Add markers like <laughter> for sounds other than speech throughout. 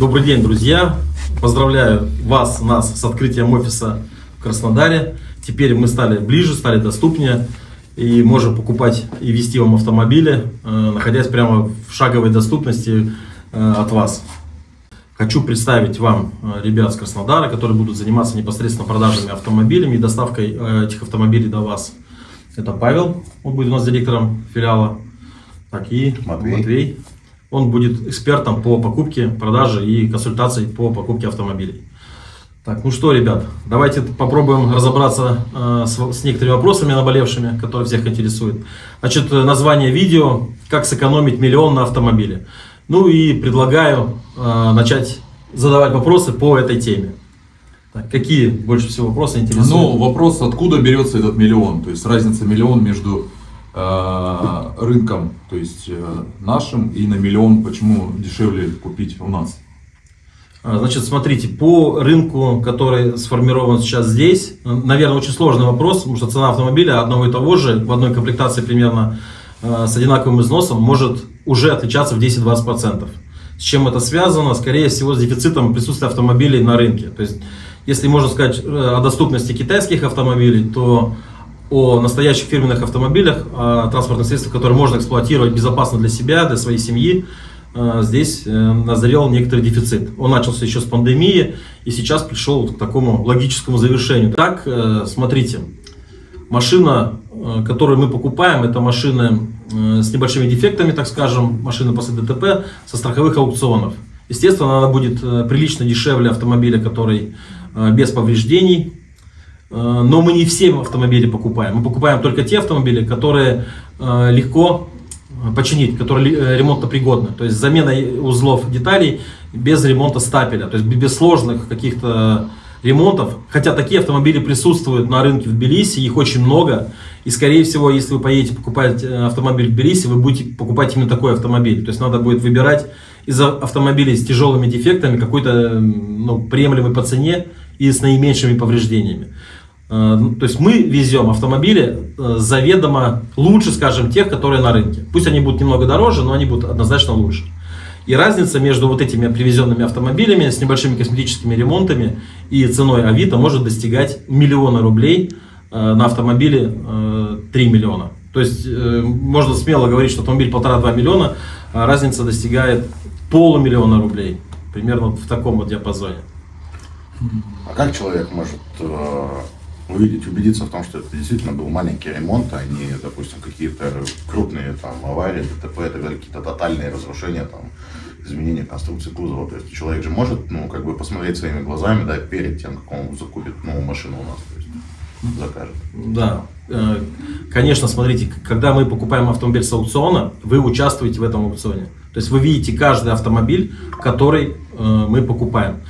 Добрый день, друзья! Поздравляю вас, нас с открытием офиса в Краснодаре. Теперь мы стали ближе, стали доступнее и можем покупать и вести вам автомобили, э, находясь прямо в шаговой доступности э, от вас. Хочу представить вам э, ребят с Краснодара, которые будут заниматься непосредственно продажами автомобилями и доставкой этих автомобилей до вас. Это Павел, он будет у нас директором филиала. Так, и Матвей. Матвей. Он будет экспертом по покупке, продаже и консультации по покупке автомобилей. Так, ну что, ребят, давайте попробуем разобраться э, с, с некоторыми вопросами наболевшими, которые всех интересуют. Значит, название видео «Как сэкономить миллион на автомобиле». Ну и предлагаю э, начать задавать вопросы по этой теме. Так, какие больше всего вопросы интересуют? Ну, вопрос, откуда берется этот миллион? То есть разница миллион между э, рынком, то есть э, нашим, и на миллион, почему дешевле купить у нас? А, значит, смотрите, по рынку, который сформирован сейчас здесь, наверное, очень сложный вопрос, потому что цена автомобиля одного и того же в одной комплектации примерно э, с одинаковым износом может уже отличаться в 10-20%. С чем это связано? Скорее всего, с дефицитом присутствия автомобилей на рынке. То есть, если можно сказать о доступности китайских автомобилей, то о настоящих фирменных автомобилях, о транспортных средствах, которые можно эксплуатировать безопасно для себя, для своей семьи, э, здесь э, назрел некоторый дефицит. Он начался еще с пандемии и сейчас пришел к такому логическому завершению. Так, э, смотрите, машина, которую мы покупаем, это машины с небольшими дефектами, так скажем, машины после ДТП со страховых аукционов. Естественно, она будет прилично дешевле автомобиля, который без повреждений, но мы не все автомобили покупаем. Мы покупаем только те автомобили, которые э, легко э, починить, которые ремонтопригодны. То есть замена узлов деталей без ремонта стапеля, то есть без сложных каких-то ремонтов. Хотя такие автомобили присутствуют на рынке в Тбилиси, их очень много. И скорее всего, если вы поедете покупать автомобиль в Тбилиси, вы будете покупать именно такой автомобиль. То есть надо будет выбирать из автомобилей с тяжелыми дефектами какой-то ну, приемлемый по цене и с наименьшими повреждениями. Э, ну, то есть мы везем автомобили э, заведомо лучше, скажем, тех, которые на рынке. Пусть они будут немного дороже, но они будут однозначно лучше. И разница между вот этими привезенными автомобилями с небольшими косметическими ремонтами и ценой Авито может достигать миллиона рублей э, на автомобиле 3 миллиона. То есть можно смело говорить, что автомобиль полтора-два миллиона, а разница достигает полумиллиона рублей. Примерно в таком вот диапазоне. А как человек может увидеть, убедиться в том, что это действительно был маленький ремонт, а не, допустим, какие-то крупные там аварии, ДТП, это какие-то тотальные разрушения, там, изменение конструкции кузова. То есть человек же может, ну, как бы посмотреть своими глазами, да, перед тем, как он закупит новую машину у нас, то есть закажет. Да, э, конечно, смотрите, когда мы покупаем автомобиль с аукциона, вы участвуете в этом аукционе. То есть вы видите каждый автомобиль, который э, мы покупаем.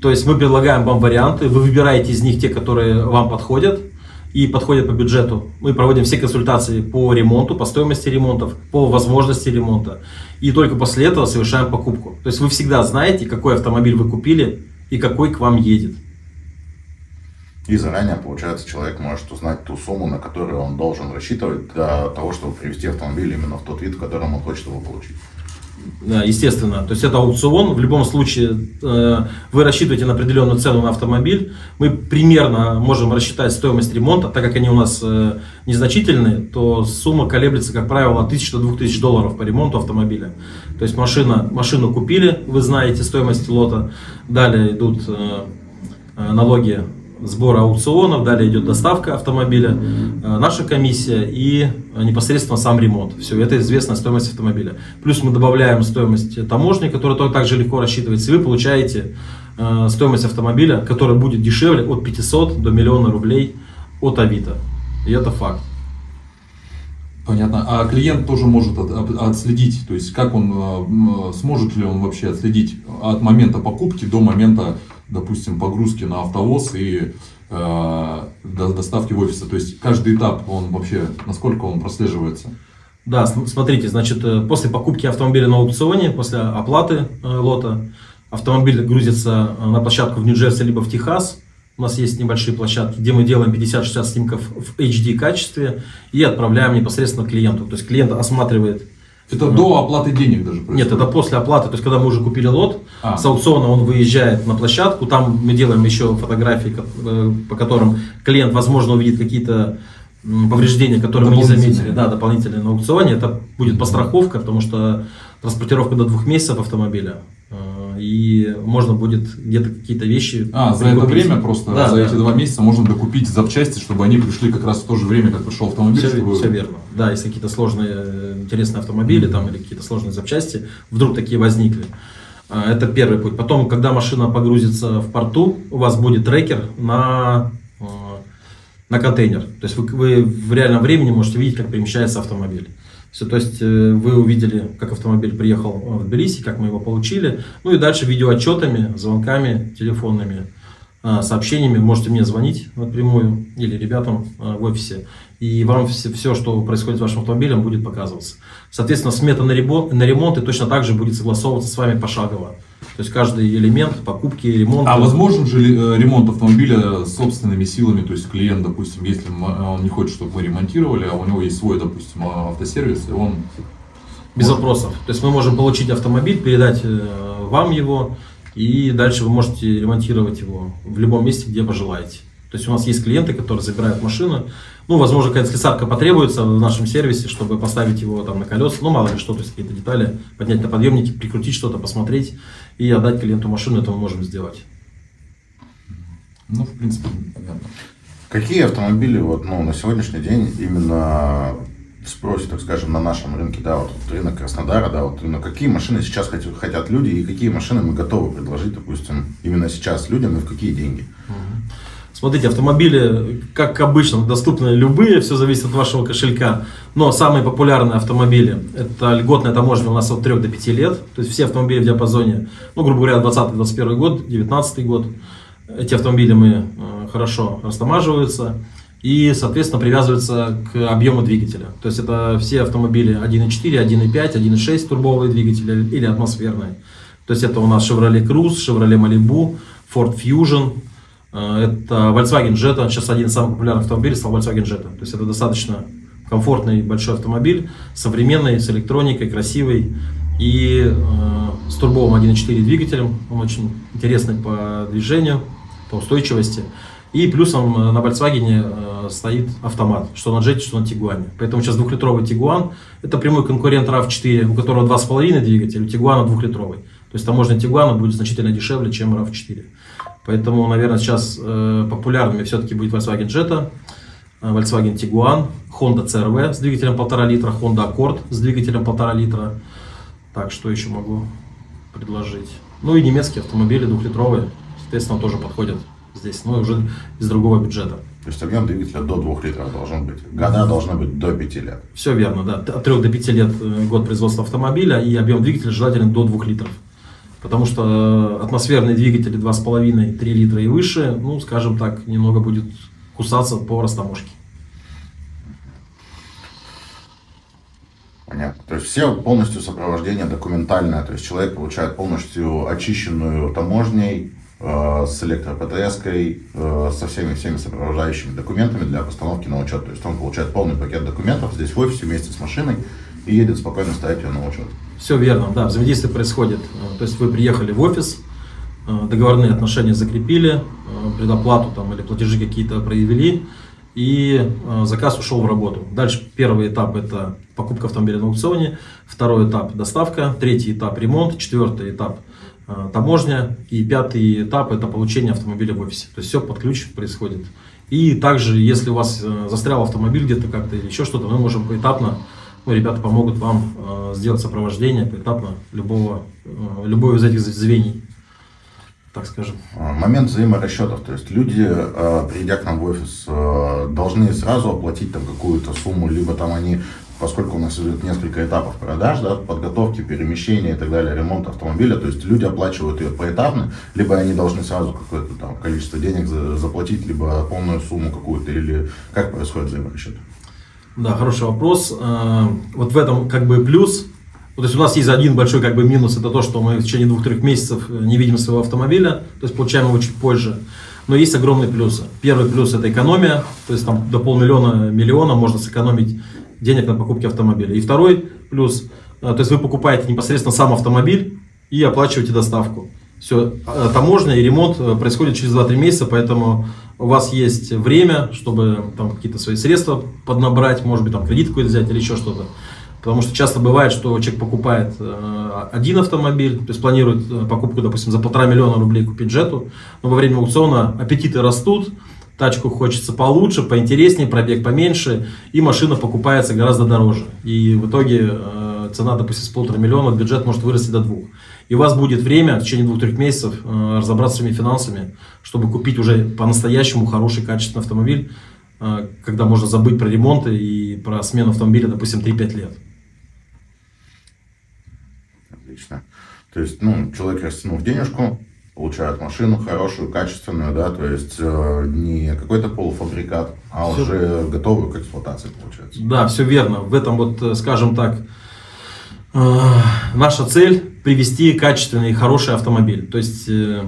То есть мы предлагаем вам варианты, вы выбираете из них те, которые вам подходят и подходят по бюджету. Мы проводим все консультации по ремонту, по стоимости ремонтов, по возможности ремонта. И только после этого совершаем покупку. То есть вы всегда знаете, какой автомобиль вы купили и какой к вам едет. И заранее, получается, человек может узнать ту сумму, на которую он должен рассчитывать для того, чтобы привести автомобиль именно в тот вид, в котором он хочет его получить. Да, естественно. То есть это аукцион. В любом случае э, вы рассчитываете на определенную цену на автомобиль. Мы примерно можем рассчитать стоимость ремонта, так как они у нас э, незначительные, то сумма колеблется, как правило, от 1000 до 2000 долларов по ремонту автомобиля. То есть машина, машину купили, вы знаете стоимость лота. Далее идут э, налоги сбора аукционов, далее идет доставка автомобиля, э, наша комиссия и непосредственно сам ремонт. Все, это известная стоимость автомобиля. Плюс мы добавляем стоимость таможни, которая также легко рассчитывается, и вы получаете э, стоимость автомобиля, которая будет дешевле от 500 до миллиона рублей от Авито. И это факт. Понятно. А клиент тоже может отследить, то есть как он, э, сможет ли он вообще отследить от момента покупки до момента допустим, погрузки на автовоз и э, доставки в офисы. То есть каждый этап, он вообще, насколько он прослеживается? Да, смотрите, значит, э, после покупки автомобиля на аукционе, после оплаты э, лота, автомобиль грузится э, на площадку в Нью-Джерси либо в Техас. У нас есть небольшие площадки, где мы делаем 50-60 снимков в HD качестве и отправляем непосредственно клиенту. То есть клиент осматривает Это до оплаты денег даже происходит? Нет, это после оплаты. То есть, когда мы уже купили лот, А. с аукциона он выезжает на площадку, там мы делаем еще фотографии, э, по которым клиент, возможно, увидит какие-то повреждения, которые мы не заметили, да, дополнительные на аукционе. Это будет постраховка, потому что транспортировка до двух месяцев автомобиля. И можно будет где-то какие-то вещи. А, за это время просто, Да, за да. эти два месяца можно докупить запчасти, чтобы они пришли как раз в то же время, как пришел автомобиль. Все, чтобы- верно. Да, если какие-то сложные, э, интересные автомобили там, или какие-то сложные запчасти вдруг такие возникли. А, Это первый путь. Потом, когда машина погрузится в порту, у вас будет трекер на, э, на контейнер. То есть вы, вы в реальном времени можете видеть, как перемещается автомобиль. Все, то есть э, вы увидели, как автомобиль приехал э, в Тбилиси, как мы его получили. Ну и дальше видеоотчетами, звонками телефонными, э, сообщениями можете мне звонить напрямую или ребятам в офисе. И вам все, все, что происходит с вашим автомобилем, будет показываться. Соответственно, смета на ремонт, на ремонт и точно так же будет согласовываться с вами пошагово. То есть каждый элемент покупки, ремонта. А возможен же э, ремонт автомобиля собственными силами? То есть клиент, допустим, если м- он не хочет, чтобы мы ремонтировали, а у него есть свой, допустим, а- автосервис, и он... Без может- вопросов. То есть мы можем получить автомобиль, передать э, вам его, и дальше вы можете ремонтировать его в любом месте, где пожелаете. То есть у нас есть клиенты, которые забирают машину. Ну, возможно, какая-то слесарка потребуется в нашем сервисе, чтобы поставить его там на колеса. Ну, мало ли что, то есть какие-то детали, поднять на подъемнике, прикрутить что-то, посмотреть и отдать клиенту машину. Это мы можем сделать. Ну, в принципе, понятно. Какие автомобили вот, ну, на сегодняшний день именно в спросе, так скажем, на нашем рынке, да, вот рынок Краснодара, да, вот именно какие машины сейчас хотят, хотят люди и какие машины мы готовы предложить, допустим, именно сейчас людям и в какие деньги? Смотрите, автомобили, как обычно, доступны любые, все зависит от вашего кошелька. Но самые популярные автомобили, это льготная таможня у нас от 3 до 5 лет. То есть все автомобили в диапазоне, ну, грубо говоря, 20-21 год, 19 год. Эти автомобили мы э, хорошо растамаживаются и, соответственно, привязываются к объему двигателя. То есть это все автомобили 1.4, 1.5, 1.6 турбовые двигатели или атмосферные. То есть это у нас Chevrolet Cruze, Chevrolet Malibu, Ford Fusion, Это Volkswagen Jetta, сейчас один из самых популярных автомобилей стал Volkswagen Jetta. То есть это достаточно комфортный большой автомобиль, современный, с электроникой, красивый и э, с турбовым 1.4 двигателем. Он очень интересный по движению, по устойчивости. И плюсом э, на Volkswagen э, стоит автомат, что на Jetta, что на Tiguan. Поэтому сейчас двухлитровый Tiguan это прямой конкурент RAV4, у которого 2,5 двигатель, у Tiguan двухлитровый. То есть таможня Tiguan будет значительно дешевле, чем RAV4. Поэтому, наверное, сейчас э, популярными все-таки будет Volkswagen Jetta, э, Volkswagen Tiguan, Honda CRV с двигателем 1,5 литра, Honda Accord с двигателем 1,5 литра. Так, что еще могу предложить? Ну и немецкие автомобили двухлитровые, соответственно, тоже подходят здесь, но уже из другого бюджета. То есть объем двигателя до 2 литров должен быть. Года должны быть до 5 лет. Все верно, да. От 3 до 5 лет э, год производства автомобиля и объем двигателя желательно до 2 литров. Потому что э, атмосферные двигатели 2,5-3 литра и выше, ну, скажем так, немного будет кусаться по растаможке. Понятно. То есть все полностью сопровождение документальное. То есть человек получает полностью очищенную таможней, э, с электро-ПТС-кой, э, со всеми всеми сопровождающими документами для постановки на учет. То есть он получает полный пакет документов здесь в офисе вместе с машиной и едет спокойно ставить ее на учет. Все верно, да, взаимодействие происходит. Э, То есть вы приехали в офис, э, договорные отношения закрепили, э, предоплату там или платежи какие-то проявили, и заказ ушел в работу. Дальше первый этап это покупка автомобиля на аукционе, второй этап доставка, третий этап ремонт, четвертый этап таможня и пятый этап это получение автомобиля в офисе. То есть все под ключ происходит. И также, если у вас застрял автомобиль где-то как-то или еще что-то, мы можем поэтапно, ну, ребята помогут вам э, сделать сопровождение поэтапно любого, э, любого из этих звений, так скажем. А, Момент взаиморасчетов. То есть люди, э, придя к нам в офис, э, должны сразу оплатить там какую-то сумму, либо там они, поскольку у нас идет несколько этапов продаж, да, подготовки, перемещения и так далее, ремонт автомобиля, то есть люди оплачивают ее поэтапно, либо они должны сразу какое-то там количество денег за- заплатить, либо полную сумму какую-то, или как происходит взаиморасчет. Да, хороший вопрос. Э, Вот в этом как бы плюс. То есть у нас есть один большой как бы минус, это то, что мы в течение двух-трех месяцев э, не видим своего автомобиля, то есть получаем его чуть позже. Но есть огромные плюсы. Первый плюс это экономия, то есть там до полмиллиона, миллиона можно сэкономить денег на покупке автомобиля. И второй плюс, то есть вы покупаете непосредственно сам автомобиль и оплачиваете доставку. Все, таможня и ремонт происходит через 2-3 месяца, поэтому у вас есть время, чтобы там какие-то свои средства поднабрать, может быть, там кредит какой-то взять или еще что-то. Потому что часто бывает, что человек покупает э, один автомобиль, то есть планирует э, покупку, допустим, за полтора миллиона рублей купить джету, но во время аукциона аппетиты растут, тачку хочется получше, поинтереснее, пробег поменьше, и машина покупается гораздо дороже. И в итоге э, цена, допустим, с полутора миллиона, бюджет может вырасти до двух. И у вас будет время в течение двух-трех месяцев разобраться с своими финансами, чтобы купить уже по-настоящему хороший, качественный автомобиль, когда можно забыть про ремонты и про смену автомобиля, допустим, 3-5 лет. Отлично. То есть, ну, человек растянув денежку, получает машину хорошую, качественную, да, то есть э, не какой-то полуфабрикат, а все... уже готовую к эксплуатации получается. Да, все верно. В этом вот, э, скажем так, э, наша цель привести качественный хороший автомобиль. То есть э,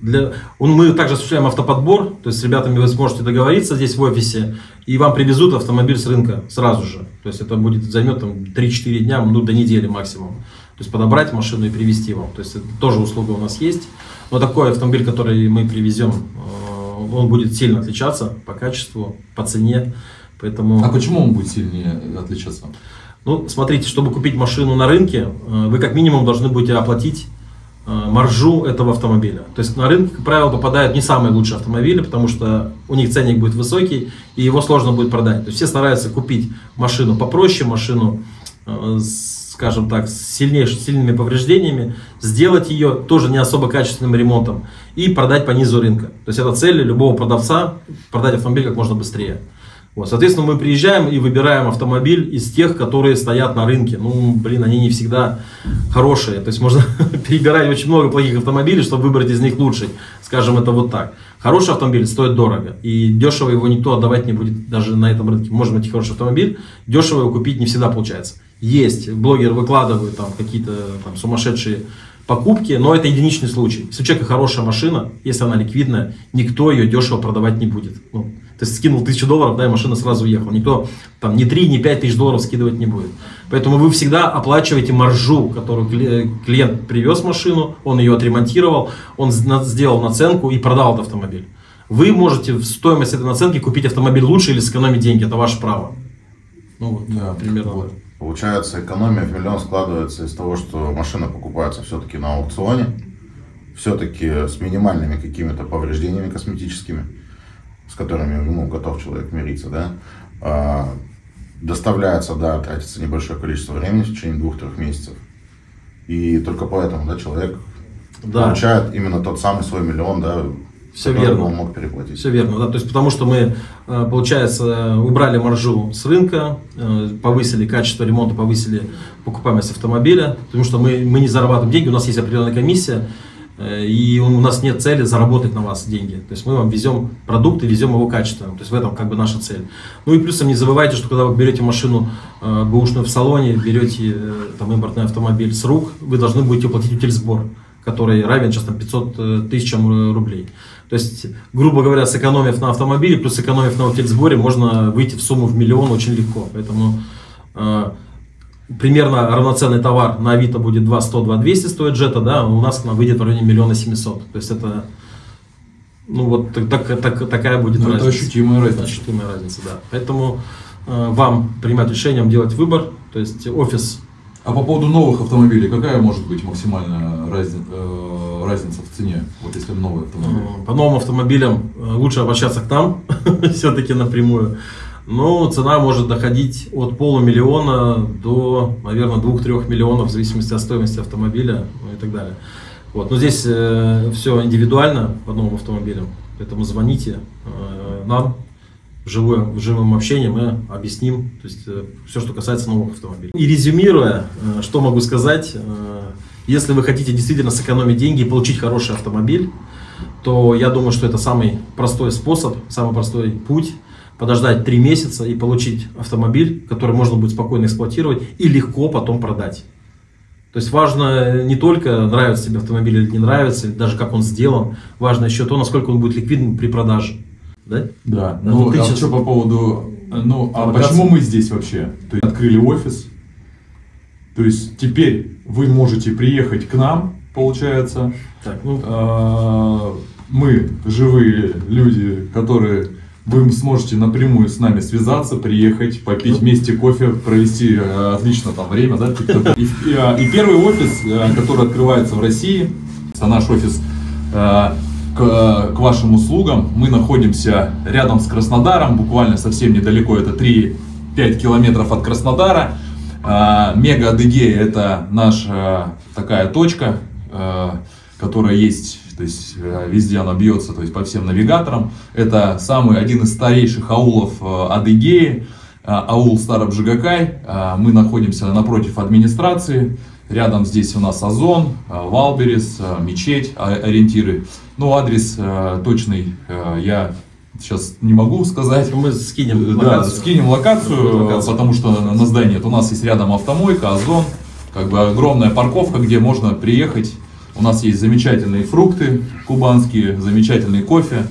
для, он, мы также осуществляем автоподбор, то есть с ребятами вы сможете договориться здесь в офисе, и вам привезут автомобиль с рынка сразу же. То есть это будет займет там 3-4 дня, ну до недели максимум. То есть подобрать машину и привезти вам. То есть это тоже услуга у нас есть. Но такой автомобиль, который мы привезем, э, он будет сильно отличаться по качеству, по цене. Поэтому... А почему он будет сильнее отличаться? Ну, смотрите, чтобы купить машину на рынке, э, вы как минимум должны будете оплатить э, маржу этого автомобиля. То есть на рынок, как правило, попадают не самые лучшие автомобили, потому что у них ценник будет высокий, и его сложно будет продать. То есть все стараются купить машину попроще, машину с скажем так, с сильнейшими, сильными повреждениями, сделать ее тоже не особо качественным ремонтом и продать по низу рынка. То есть это цель любого продавца, продать автомобиль как можно быстрее. Вот, соответственно, мы приезжаем и выбираем автомобиль из тех, которые стоят на рынке. Ну, блин, они не всегда хорошие. То есть можно <laughs> перебирать очень много плохих автомобилей, чтобы выбрать из них лучший. Скажем это вот так. Хороший автомобиль стоит дорого. И дешево его никто отдавать не будет даже на этом рынке. Можно найти хороший автомобиль, дешево его купить не всегда получается есть, блогеры выкладывают там какие-то там сумасшедшие покупки, но это единичный случай. Если у человека хорошая машина, если она ликвидная, никто ее дешево продавать не будет. Ну, то есть скинул тысячу долларов, да, и машина сразу уехала. Никто там ни 3, ни 5 тысяч долларов скидывать не будет. Поэтому вы всегда оплачиваете маржу, которую клиент привез машину, он ее отремонтировал, он сделал наценку и продал этот автомобиль. Вы можете в стоимость этой наценки купить автомобиль лучше или сэкономить деньги, это ваше право. Ну вот, да, примерно. Вот. Получается, экономия в миллион складывается из того, что машина покупается все-таки на аукционе, все-таки с минимальными какими-то повреждениями косметическими, с которыми ну, готов человек мириться, да. А, доставляется, да, тратится небольшое количество времени в течение двух-трех месяцев. И только поэтому, да, человек да. получает именно тот самый свой миллион, да, все верно. Он мог переплатить. Все верно, да. То есть потому что мы, э, получается, убрали маржу с рынка, э, повысили качество ремонта, повысили покупаемость автомобиля, потому что мы, мы не зарабатываем деньги, у нас есть определенная комиссия, и у нас нет цели заработать на вас деньги. То есть мы вам везем продукты, везем его качественно. То есть в этом как бы наша цель. Ну и плюсом не забывайте, что когда вы берете машину бэушную в салоне, берете там импортный автомобиль с рук, вы должны будете уплатить утильсбор который равен сейчас там 500 тысячам рублей. То есть, грубо говоря, сэкономив на автомобиле, плюс сэкономив на утильсборе, можно выйти в сумму в миллион очень легко. Поэтому э, примерно равноценный товар на Авито будет 2 100, 2 200 стоит джета, да, у нас она выйдет в районе миллиона 700. То есть это ну вот так, так, такая будет Но ну, разница. Это ощутимая разница. Ощутимая разница, да. Поэтому э, вам принимать решение, делать выбор. То есть офис а по поводу новых автомобилей, какая может быть максимальная разница, э, разница в цене, вот если новый автомобиль? По новым автомобилям э, лучше обращаться к нам, <laughs> все-таки напрямую. Но цена может доходить от полумиллиона до, наверное, 2-3 миллионов, в зависимости от стоимости автомобиля ну, и так далее. Вот. Но здесь э, все индивидуально по новым автомобилям, поэтому звоните э, нам, живое, в живом общении мы объясним то есть, э, все, что касается новых автомобилей. И резюмируя, э, что могу сказать, э, если вы хотите действительно сэкономить деньги и получить хороший автомобиль, то я думаю, что это самый простой способ, самый простой путь подождать три месяца и получить автомобиль, который можно будет спокойно эксплуатировать и легко потом продать. То есть важно не только нравится тебе автомобиль или не нравится, или даже как он сделан, важно еще то, насколько он будет ликвиден при продаже да? Да. Ну, а что по поводу... Ну, а почему мы здесь вообще? То есть открыли офис, то То есть теперь вы можете приехать к нам, получается. Так, ну, А, Мы живые люди, которые вы сможете напрямую с нами связаться, приехать, попить вместе кофе, провести э, отлично там время, да? И, и, а, и первый офис, э, который открывается в России, это наш офис э, к, к вашим услугам. Мы находимся рядом с Краснодаром, буквально совсем недалеко, это 3-5 километров от Краснодара. А, Мега Адыгея это наша такая точка, э, которая есть, то есть э, везде она бьется, то есть по всем навигаторам. Это самый один из старейших аулов э, Адыгеи, э, аул Старобжегокай. Мы находимся напротив администрации. Рядом здесь у нас Озон, Wildberries, мечеть, а- ориентиры. Ну, адрес точный я сейчас не могу сказать. мы скинем Да, локацию. скинем локацию, Локацию. потому что на здании у нас есть рядом автомойка, Озон, как бы огромная парковка, где можно приехать. У нас есть замечательные фрукты кубанские, замечательный кофе.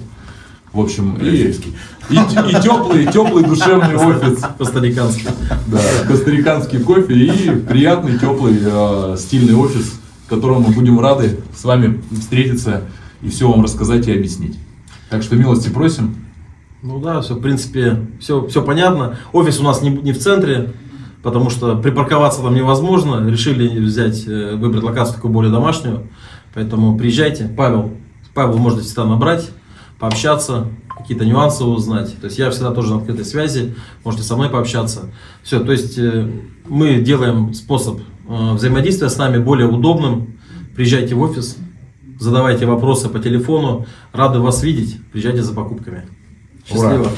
В общем, и, и, и теплый, теплый душевный офис. По-старикански. Да, костариканский кофе и приятный, теплый, э, стильный офис, в котором мы будем рады с вами встретиться и все вам рассказать и объяснить. Так что милости просим. Ну да, все, в принципе, все, все понятно. Офис у нас не, не в центре, потому что припарковаться там невозможно. Решили взять, э, выбрать локацию такую более домашнюю. Поэтому приезжайте. Павел, Павел можете всегда набрать, пообщаться, какие-то нюансы узнать. То есть я всегда тоже на открытой связи, можете со мной пообщаться. Все, то есть э, мы делаем способ э, взаимодействия с нами более удобным. Приезжайте в офис, задавайте вопросы по телефону. Рады вас видеть. Приезжайте за покупками. Ура. Счастливо.